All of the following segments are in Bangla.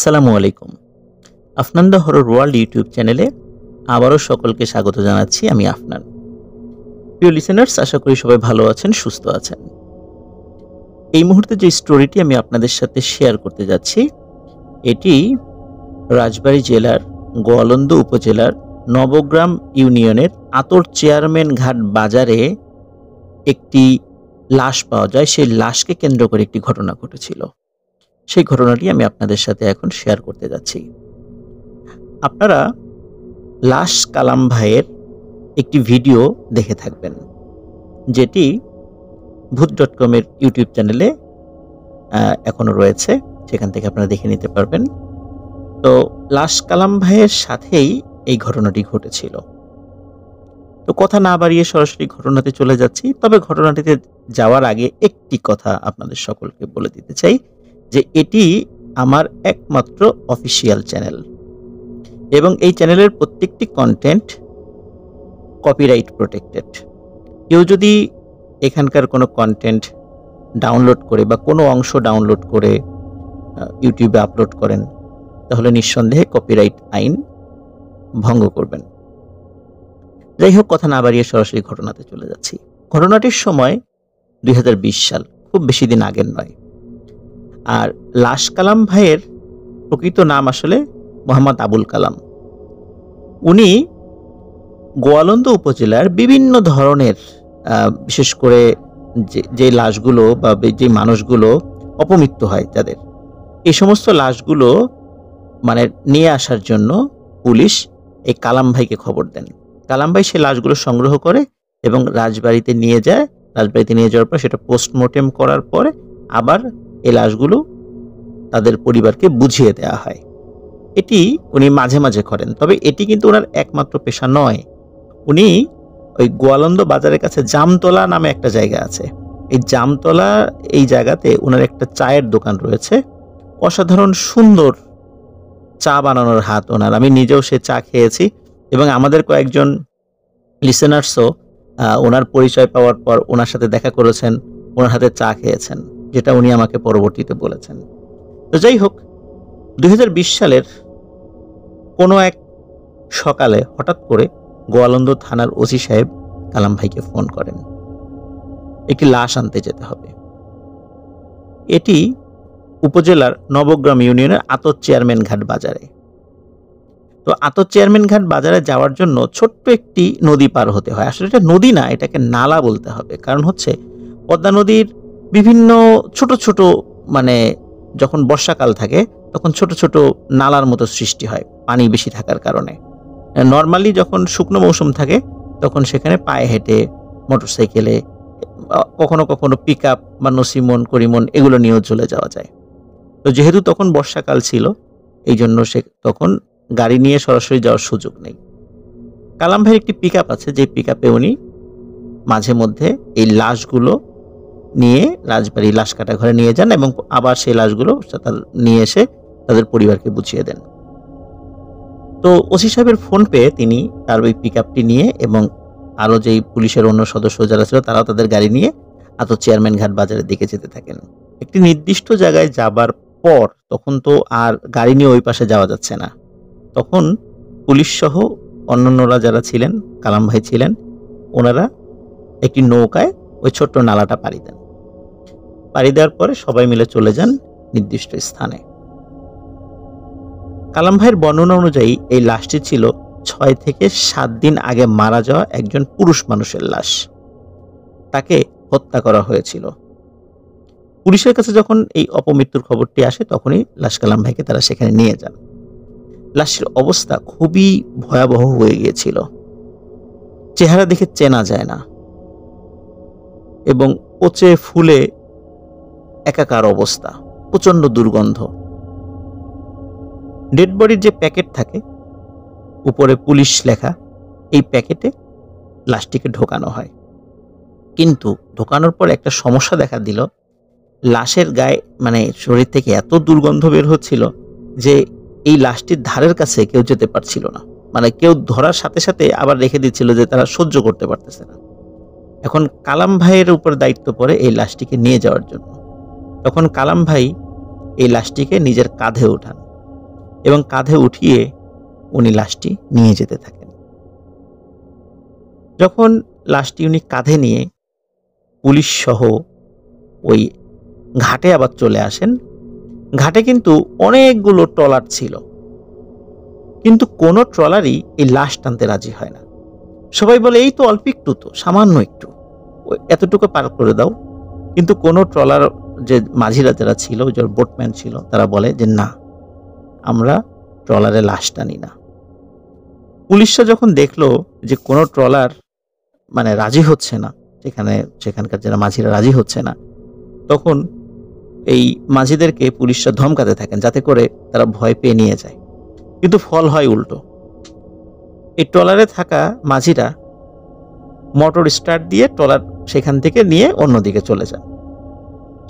আসসালামু আলাইকুম। Afnan the horror world YouTube চ্যানেলে আবারও সকলকে স্বাগত জানাচ্ছি আমি আফনান। প্রিয় লিসেনার্স আশা করি সবাই ভালো আছেন, সুস্থ আছেন। এই মুহূর্তে যে স্টোরিটি আমি আপনাদের সাথে শেয়ার করতে যাচ্ছি, এটি রাজবাড়ী জেলার গোয়ালন্দ উপজেলার নবগ্রাম ইউনিয়নের আতর চেয়ারম্যান ঘাট বাজারে একটি লাশ পাওয়া যায়। সেই লাশকে কেন্দ্র করে একটি ঘটনা ঘটেছিল। সেই ঘটনাটি আমি আপনাদের সাথে এখন শেয়ার করতে যাচ্ছি। আপনারা লাশ কালাম ভাইয়ের একটি ভিডিও দেখে থাকবেন, যেটি ভূত ডট কমের ইউটিউব চ্যানেলে এখনও রয়েছে, সেখান থেকে আপনারা দেখে নিতে পারবেন। তো লাশ কালাম ভাইয়ের সাথেই এই ঘটনাটি ঘটেছিল। তো কথা না বাড়িয়ে সরাসরি ঘটনাতে চলে যাচ্ছি, তবে ঘটনাটিতে যাওয়ার আগে একটি কথা আপনাদের সকলকে বলে দিতে চাই। যে এটি আমার একমাত্র অফিসিয়াল চ্যানেল। এবং এই চ্যানেলের প্রত্যেকটি কন্টেন্ট কপিরাইট প্রোটেক্টেড কেউ যদি এখানকার কোনো কন্টেন্ট ডাউনলোড করে বা কোনো অংশ ডাউনলোড করে ইউটিউবে আপলোড করেন, তাহলে নিঃসন্দেহে কপিরাইট আইন ভঙ্গ করবেন। যাই হোক, কথা না বাড়িয়ে সরাসরি ঘটনাতে চলে যাচ্ছি। ঘটনাটির সময় দু হাজার বিশ সাল, খুব বেশি দিন আগের নয়। আর লাশ কালাম ভাইয়ের প্রকৃত নাম আসলে মোহাম্মদ আবুল কালাম। উনি গোয়ালন্দ উপজেলার বিভিন্ন ধরনের বিশেষ করে যে যে লাশগুলো বা যে মানুষগুলো অপমৃত্যু হয় যাদের এই সমস্ত লাশগুলো মানে নিয়ে আসার জন্য পুলিশ এই কালাম ভাইকে খবর দেন। কালাম ভাই সেই লাশগুলো সংগ্রহ করে এবং রাজবাড়িতে নিয়ে যায়। রাজবাড়িতে নিয়ে যাওয়ার পর সেটা পোস্টমর্টেম করার পরে আবার এই লাশগুলো তাদের পরিবারকে বুঝিয়ে দেওয়া হয়। এটি উনি মাঝে মাঝে করেন, তবে এটি কিন্তু ওনার একমাত্র পেশা নয়। উনি ওই গোয়ালন্দ বাজারের কাছে জামতলা নামে একটা জায়গা আছে। এই জামতলা এই জায়গাতে ওনার একটা চায়ের দোকান রয়েছে। অসাধারণ সুন্দর চা বানানোর হাত ওনার। আমি নিজেও সে চা খেয়েছি এবং আমাদের কয়েকজন লিসেনার্সও ওনার পরিচয় পাওয়ার পর ওনার সাথে দেখা করেছেন, ওনার হাতে চা খেয়েছেন। যেটা উনি আমাকে পরবর্তীতে বলেছেন। তো যাই হোক দু হাজার বিশ সালের কোনো এক সকালে হঠাৎ করে গোয়ালন্দ থানার ওসি সাহেব কালাম ভাইকে ফোন করেন। একটি লাশ আনতে যেতে হবে। এটি উপজেলার নবগ্রাম ইউনিয়নের আতর চেয়ারম্যান ঘাট বাজারে। তো আতর চেয়ারম্যান ঘাট বাজারে যাওয়ার জন্য ছোট্ট একটি নদী পার হতে হয়। আসলে এটা নদী না, এটাকে নালা বলতে হবে। কারণ হচ্ছে পদ্মা নদীর বিভিন্ন ছোট ছোট মানে যখন বর্ষাকাল থাকে, তখন ছোট ছোট নালার মতো সৃষ্টি হয়, পানি বেশি থাকার কারণে। নর্মালি যখন শুকনো মৌসুম থাকে, তখন সেখানে পায়ে হেঁটে, মোটরসাইকেলে, কখনো কখনো পিক আপ বা নসিমন, করিমন এগুলো নিয়েও চলে যাওয়া যায়। তো যেহেতু তখন বর্ষাকাল ছিল এই জন্য সে তখন গাড়ি নিয়ে সরাসরি যাওয়ার সুযোগ নেই। কালাম ভাইয়ের একটি পিক আছে, যে পিক উনি মাঝে মধ্যে এই লাশগুলো নিয়ে রাজবাড়ি লাশ কাটা ঘরে নিয়ে যান এবং আবার সেই লাশগুলো নিয়ে এসে তাদের পরিবারকে বুঝিয়ে দেন। তো ওসি সাহেবের ফোন পেয়ে তিনি তার ওই পিক নিয়ে এবং আরও যেই পুলিশের অন্য সদস্য যারা ছিল তারাও তাদের গাড়ি নিয়ে আত চেয়ারম্যান ঘাট বাজারের দিকে যেতে থাকেন। একটি নির্দিষ্ট জায়গায় যাবার পর তখন তো আর গাড়ি নিয়ে ওই পাশে যাওয়া যাচ্ছে না। তখন পুলিশ সহ অন্যান্যরা যারা ছিলেন, কালাম ভাই ছিলেন, ওনারা একটি নৌকায় ওই ছোট্ট নালাটা পাড়ি দেন। পাড়ি দেওয়ার পরে সবাই মিলে চলে যান নির্দিষ্ট স্থানে। কালাম ভাইয়ের বর্ণনা অনুযায়ী এই লাশটি ছিল ছয় থেকে সাত দিন আগে মারা যাওয়া একজন পুরুষ মানুষের লাশ। তাকে হত্যা করা হয়েছিল। পুলিশের কাছে যখন এই অপমৃত্যুর খবরটি আসে, তখনই লাশ কালাম ভাইকে তারা সেখানে নিয়ে যান। লাশের অবস্থা খুবই ভয়াবহ হয়ে গিয়েছিল। চেহারা দেখে চেনা যায় না। এবং পচে ফুলে একাকার অবস্থা, প্রচণ্ড দুর্গন্ধ। ডেড বডির যে প্যাকেট থাকে, উপরে পুলিশ লেখা, এই প্যাকেটে লাশটিকে ঢোকানো হয়। কিন্তু ঢোকানোর পর একটা সমস্যা দেখা দিল, লাশের গায়ে মানে শরীর থেকে এত দুর্গন্ধ বের হচ্ছিল যে এই লাশটির ধারের কাছে কেউ যেতে পারছিল না। মানে কেউ ধরার সাথে সাথে আবার রেখে দিচ্ছিল যে তারা সহ্য করতে পারতেছে না। এখন কালাম ভাইয়ের উপর দায়িত্ব পড়ে এই লাশটিকে নিয়ে যাওয়ার জন্য। তখন কালাম ভাই এই লাশটিকে নিজের কাঁধে ওঠান এবং কাঁধে উঠিয়ে উনি লাশটি নিয়ে যেতে থাকেন। যখন লাশটি উনি কাঁধে নিয়ে পুলিশ সহ ওই ঘাটে আবার চলে আসেন, ঘাটে কিন্তু অনেকগুলো ট্রলার ছিল। কিন্তু কোনো ট্রলারই এই লাশ টানতে রাজি হয় না। সবাই বলে, এই তো অল্প একটু তো, সামান্য একটু। এতটুকু পার করে দাও। কিন্তু কোনো ট্রলার যে মাঝিরা যারা ছিল যে বোটম্যান ছিল, তারা বলে যে, না, আমরা ট্রলারে লাশ টানি না। পুলিশরা যখন দেখল যে কোনো ট্রলার মানে রাজি হচ্ছে না, যেখানে সেখানকার যারা মাঝিরা রাজি হচ্ছে না, তখন এই মাঝিদেরকে পুলিশরা ধমকাতে থাকেন, যাতে করে তারা ভয় পেয়ে নিয়ে যায়। কিন্তু ফল হয় উল্টো। এই ট্রলারে থাকা মাঝিরা মোটর স্টার্ট দিয়ে ট্রলার সেখান থেকে নিয়ে অন্যদিকে চলে যান।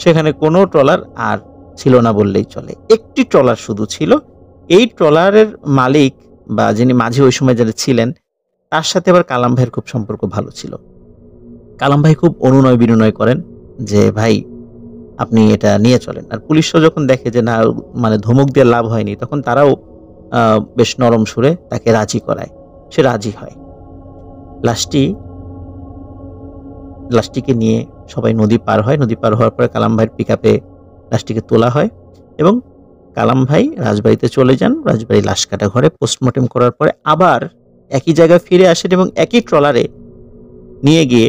সেখানে কোনো ট্রলার আর ছিল না বললেই চলে। একটি ট্রলার শুধু ছিল। এই ট্রলারের মালিক বা যিনি মাঝি ওই সময় যারা ছিলেন, তার সাথে আবার কালাম ভাইয়ের খুব সম্পর্ক ভালো ছিল। কালাম ভাই খুব অনুনয় বিনয় করেন যে, ভাই, আপনি এটা নিয়ে চলেন। আর পুলিশরা যখন দেখে যে, না মানে ধমক দিয়ে লাভ হয়নি, তখন তারাও বেশ নরম সুরে তাকে রাজি করায়। সে রাজি হয়। লাশটি, লাশটিকে নিয়ে সবাই নদী পার হয়। নদী পার হওয়ার পরে কালাম ভাইয়ের পিক আপে লাশটিকে তোলা হয় এবং কালাম ভাই রাজবাড়িতে চলে যান। রাজবাড়ি লাশ কাটা ঘরে পোস্টমর্টেম করার পরে আবার একই জায়গায় ফিরে আসেন এবং একই ট্রলারে নিয়ে গিয়ে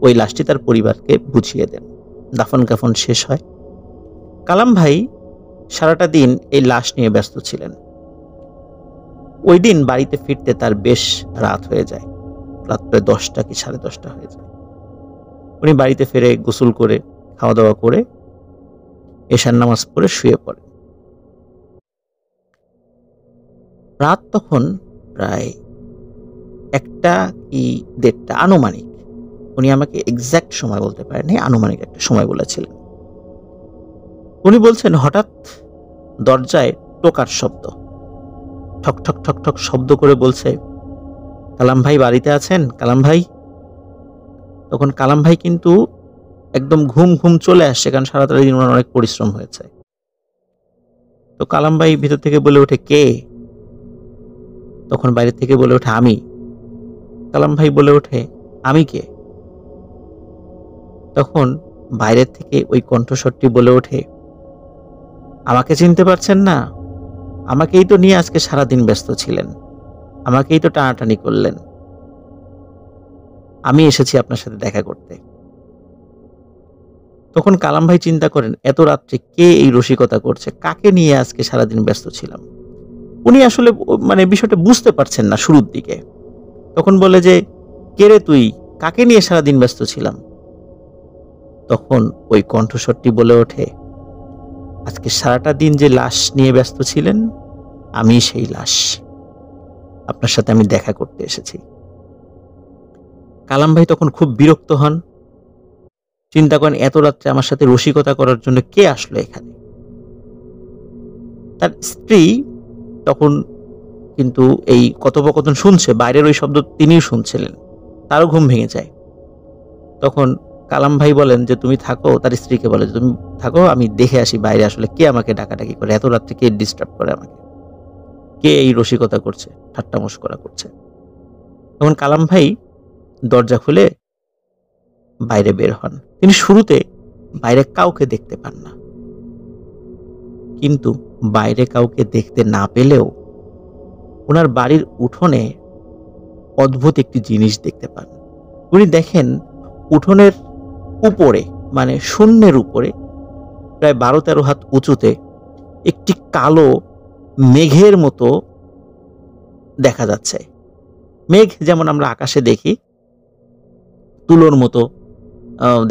ওই লাশটি তার পরিবারকে বুঝিয়ে দেন। দাফন কাফন শেষ হয়। কালাম ভাই সারাটা দিন এই লাশ নিয়ে ব্যস্ত ছিলেন। ওই দিন বাড়িতে ফিরতে তার বেশ রাত হয়ে যায়। রাত প্রায় দশটা কি সাড়ে দশটা হয়ে যায়। উনি বাড়িতে ফিরে গোসল করে খাওয়া দাওয়া করে এশার নামাজ পড়ে শুয়ে পড়ে। রাত তখন প্রায় একটা কি দেড়টা আনুমানিক। উনি আমাকে এক্স্যাক্ট সময় বলতে পারেনি আনুমানিক একটা সময় বলেছিলেন। উনি বলছেন, হঠাৎ দরজায় টোকার শব্দ। ঠক ঠক ঠক ঠক শব্দ করে বলছে, কালাম ভাই বাড়িতে আছেন? কালাম ভাই? তখন কালাম ভাই কিন্তু একদম ঘুম ঘুম চলে আসছে কারণ সারা দিন ওনার অনেক পরিশ্রম হয়েছে। তো কালাম ভাই ভিতর থেকে বলে ওঠে, কে? তখন বাইরে থেকে বলে ওঠে, আমি। কালাম ভাই বলে ওঠে, আমি কে? তখন বাইরের থেকে ওই কণ্ঠস্বরটি বলে ওঠে, আমাকে চিনতে পারছেন না? আমাকেই তো নিয়ে আজকে সারাদিন ব্যস্ত ছিলেন। আমাকেই তো টানাটানি করলেন। আমি এসেছি আপনার সাথে দেখা করতে। তখন কালাম ভাই চিন্তা করেন, এত রাত্রে কে এই রসিকতা করছে? কাকে নিয়ে আজকে সারাদিন ব্যস্ত ছিলাম? উনি আসলে মানে বিষয়টা বুঝতে পারছেন না শুরুর দিকে। তখন বলে যে, কে রে তুই? কাকে নিয়ে সারাদিন ব্যস্ত ছিলাম? তখন ওই কণ্ঠস্বরটি বলে ওঠে, আজকে সারাটা দিন যে লাশ নিয়ে ব্যস্ত ছিলেন, আমি সেই লাশ। আপনার সাথে আমি দেখা করতে এসেছি। কালাম ভাই তখন খুব বিরক্ত হন। চিন্তা করেন, এত রাত্রে আমার সাথে রসিকতা করার জন্য কে আসলো এখানে? তার স্ত্রী তখন কিন্তু এই কথোপকথন শুনছে, বাইরের ওই শব্দ তিনিও শুনছিলেন, তারও ঘুম ভেঙে যায়। তখন কালাম ভাই বলেন যে, তুমি থাকো। তার স্ত্রীকে বলে যে, তুমি থাকো, আমি দেখে আসি বাইরে আসলে কে আমাকে ডাকাডাকি করে, এত রাত্রে কে ডিস্টার্ব করে আমাকে? কে এই রসিকতা করছে, ঠাট্টা মস্করা করছে? তখন কালাম ভাই দরজা খুলে বাইরে বের হন। তিনি শুরুতে বাইরে কাউকে দেখতে পান না। কিন্তু বাইরে কাউকে দেখতে না পেলেও ওনার বাড়ির উঠোনে অদ্ভুত একটি জিনিস দেখতে পান। উনি দেখেন উঠোনের উপরে মানে শূন্যের উপরে, প্রায় বারো তেরো হাত উঁচুতে একটি কালো মেঘের মতো দেখা যাচ্ছে। মেঘ যেমন আমরা আকাশে দেখি তুলোর মতো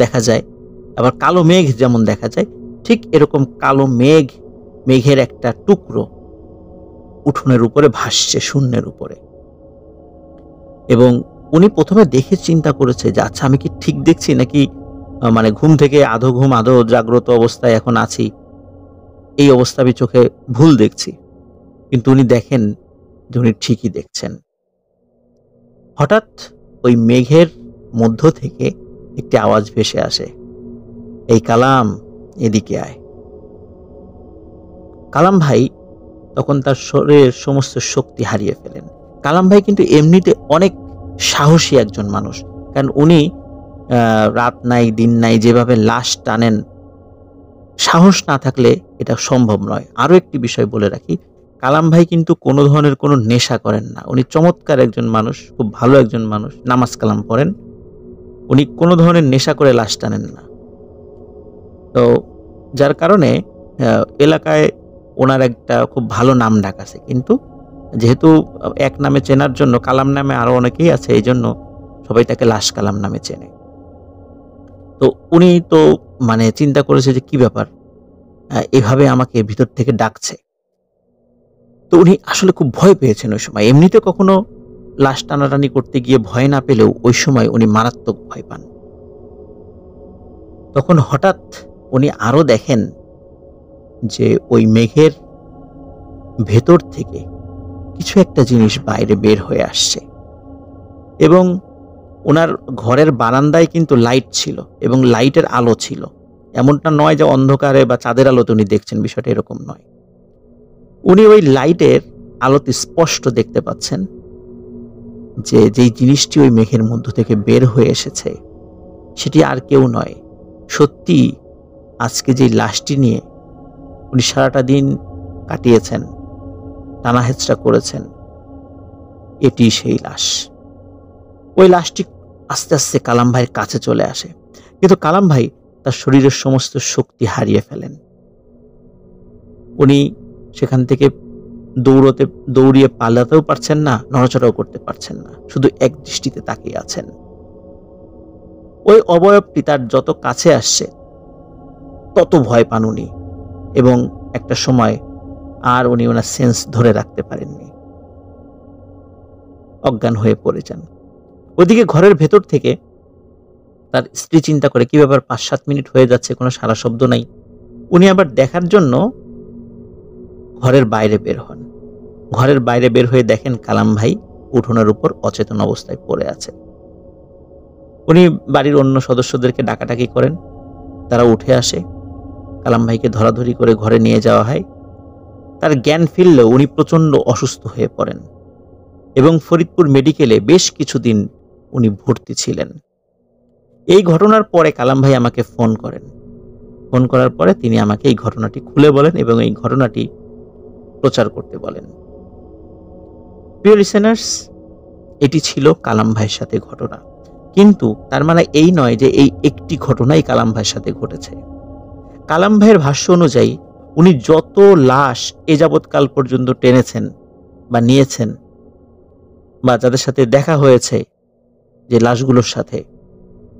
দেখা যায়। আবার কালো মেঘ যেমন দেখা যায়, ঠিক এরকম কালো মেঘ, মেঘের একটা টুকরো উঠোনের উপরে ভাসছে, শূন্যের উপরে। এবং উনি প্রথমে দেখে চিন্তা করেছে যে আচ্ছা আমি কি ঠিক দেখছি নাকি মানে ঘুম থেকে আধো ঘুম, আধো জাগ্রত অবস্থায় এখন আছি? এই অবস্থা আমি চোখে ভুল দেখছি। কিন্তু উনি দেখেন যে, উনি ঠিকই দেখছেন। হঠাৎ ওই মেঘের মধ্য থেকে একটি আওয়াজ ভেসে আসে। এই কালাম, এদিকে আয়। কালাম ভাই তখন তার শরীরের সমস্ত শক্তি হারিয়ে ফেলেন। কালাম ভাই কিন্তু এমনিতে অনেক সাহসী একজন মানুষ। কারণ উনি রাত নাই, দিন নাই যেভাবে লাশ টানেন, সাহস না থাকলে এটা সম্ভব নয়। আরও একটি বিষয় বলে রাখি, কালাম ভাই কিন্তু কোনো ধরনের কোনো নেশা করেন না। উনি চমৎকার একজন মানুষ, খুব ভালো একজন মানুষ, নামাজ কালাম পড়েন। উনি কোনো ধরনের নেশা করে লাশ টানেন না। তো যার কারণে এলাকায় ওনার একটা খুব ভালো নাম ডাক আছে। কিন্তু যেহেতু এক নামে চেনার জন্য, কালাম নামে আরও অনেকেই আছে, এই জন্য সবাই তাকে লাশ কালাম নামে চেনে। তো উনি তো মানে চিন্তা করেছে যে কি ব্যাপার এভাবে আমাকে ভিতর থেকে ডাকছে। তো উনি আসলে খুব ভয় পেয়েছেন ওই সময়। এমনিতে কখনো লাশ টানাটানি করতে গিয়ে ভয় না পেলেও ওই সময় উনি মারাত্মক ভয় পান। তখন হঠাৎ উনি আরও দেখেন যে ওই মেঘের ভেতর থেকে কিছু একটা জিনিস বাইরে বের হয়ে আসছে এবং ওনার ঘরের বারান্দায় কিন্তু লাইট ছিল এবং লাইটের আলো ছিল। এমনটা নয় যে অন্ধকারে বা চাঁদের আলোতে উনি দেখছেন, বিষয়টা এরকম নয়। উনি ওই লাইটের আলোতে স্পষ্ট দেখতে পাচ্ছেন যে, যেই জিনিসটি ওই মেঘের মধ্য থেকে বের হয়ে এসেছে, সেটি আর কেউ নয়। সত্যি, আজকে যে লাশটি নিয়ে উনি সারাটা দিন কাটিয়েছেন, টানা হেঁচড়া করেছেন, এটি সেই লাশ। ওই লাশটি আস্তে আস্তে কালাম ভাইয়ের কাছে চলে আসে। কিন্তু কালাম ভাই তার শরীরের সমস্ত শক্তি হারিয়ে ফেলেন। উনি সেখান থেকে দৌড়তে, দৌড়িয়ে পালাতেও পারছেন না, নড়াচড়াও করতে পারছেন না, শুধু এক দৃষ্টিতে তাকিয়ে আছেন। ওই অবয়বটি তার যত কাছে আসছে, তত ভয় পান উনি, এবং একটা সময় আর উনি ওনার সেন্স ধরে রাখতে পারেননি। অজ্ঞান হয়ে পড়ে যান। ওদিকে ঘরের ভেতর থেকে তার স্ত্রী চিন্তা করে, কি ব্যাপার পাঁচ সাত মিনিট হয়ে যাচ্ছে, কোনো সারা শব্দ নাই? উনি আবার দেখার জন্য ঘরের বাইরে বের হন। ঘরের বাইরে বের হয়ে দেখেন কালাম ভাই উঠোনের উপর অচেতন অবস্থায় পড়ে আছে। উনি বাড়ির অন্য সদস্যদেরকে ডাকাডাকি করেন। তারা উঠে আসে। কালাম ভাইকে ধরাধরি করে ঘরে নিয়ে যাওয়া হয়। তার জ্ঞান ফিরলেও উনি প্রচণ্ড অসুস্থ হয়ে পড়েন এবং ফরিদপুর মেডিকেলে বেশ কিছুদিন উনি ভর্তি ছিলেন। এই ঘটনার পরে কালাম ভাই আমাকে ফোন করেন। ফোন করার পরে তিনি আমাকে এই ঘটনাটি খুলে বলেন এবং এই ঘটনাটি প্রচার করতে বলেন। প্রিয় লিসেনার্স এটি ছিল কালাম ভাইয়ের সাথে ঘটনা। কিন্তু তার মানে এই নয় যে এই একটি ঘটনাই কালাম ভাইয়ের সাথে ঘটেছে। কালাম ভাইয়ের ভাষ্য অনুযায়ী, উনি যত লাশ এ যাবৎকাল পর্যন্ত টেনেছেন বা নিয়েছেন বা যাদের সাথে দেখা হয়েছে যে লাশগুলোর সাথে,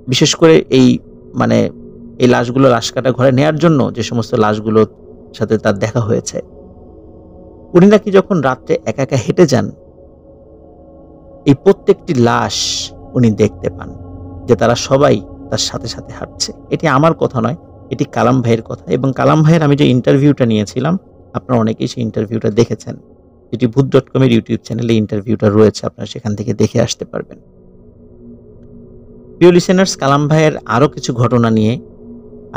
বিশেষ করে এই মানে এই লাশগুলো লাশ কাটা ঘরে নেয়ার জন্য যে সমস্ত লাশগুলোর সাথে তার দেখা হয়েছে উনি নাকি যখন রাত্রে একা একা হেঁটে যান, এই প্রত্যেকটি লাশ উনি দেখতে পান, যে তারা সবাই তার সাথে সাথে হাঁটছে। এটি আমার কথা নয়, এটি কালাম ভাইয়ের কথা। এবং কালাম ভাইয়ের আমি যে ইন্টারভিউটা নিয়েছিলাম, আপনারা অনেকেই সেই ইন্টারভিউটা দেখেছেন। যেটি ভূত ডট কমের ইউটিউব চ্যানেলে ইন্টারভিউটা রয়েছে, আপনারা সেখান থেকে দেখে আসতে পারবেন। প্রিয় লিসেনার্স কালাম ভাইয়ের আরও কিছু ঘটনা নিয়ে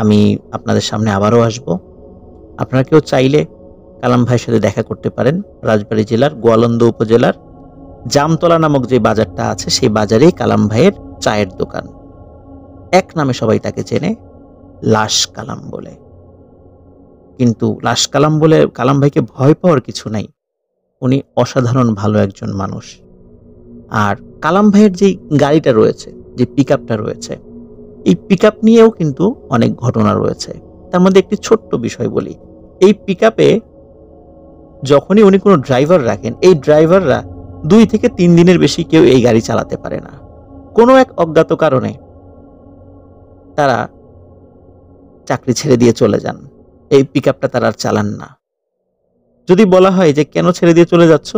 আমি আপনাদের সামনে আবারও আসব। আপনারা কেউ চাইলে কালাম ভাইয়ের সাথে দেখা করতে পারেন রাজবাড়ী জেলার গোয়ালন্দ উপজেলার জামতলা নামক যে বাজারটা আছে, সেই বাজারেই কালাম ভাইয়ের চায়ের দোকান। এক নামে সবাই তাকে চেনে, লাশ কালাম বলে। কিন্তু লাশ কালাম বলে কালাম ভাইকে ভয় পাওয়ার কিছু নাই। উনি অসাধারণ ভালো একজন মানুষ। আর কালাম ভাইয়ের যে গাড়িটা রয়েছে, যে পিক রয়েছে, এই পিক নিয়েও কিন্তু অনেক ঘটনা রয়েছে। তার মধ্যে একটি ছোট্ট বিষয় বলি। এই পিক যখনই উনি কোনো ড্রাইভার রাখেন, এই ড্রাইভাররা দুই থেকে তিন দিনের বেশি কেউ এই গাড়ি চালাতে পারে না। কোনো এক অজ্ঞাত কারণে তারা চাকরি ছেড়ে দিয়ে চলে যান। এই পিক আপটা তারা আর চালান না। যদি বলা হয় যে, কেন ছেড়ে দিয়ে চলে যাচ্ছ?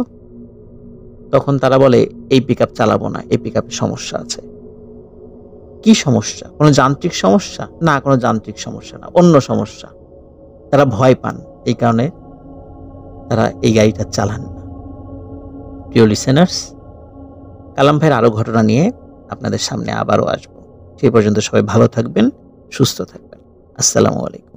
তখন তারা বলে, এই পিক আপ চালাবো না, এই পিক সমস্যা আছে। কি সমস্যা? কোনো যান্ত্রিক সমস্যা? না, কোনো যান্ত্রিক সমস্যা না, অন্য সমস্যা। তারা ভয় পান। এই কারণে তারা এই গাড়িটা চালান। না প্রিয় লিসেনার্স কালাম ভাইয়ের আরও ঘটনা নিয়ে আপনাদের সামনে আবারও আসব। সেই পর্যন্ত সবাই ভালো থাকবেন, সুস্থ থাকবেন। আসসালামু আলাইকুম।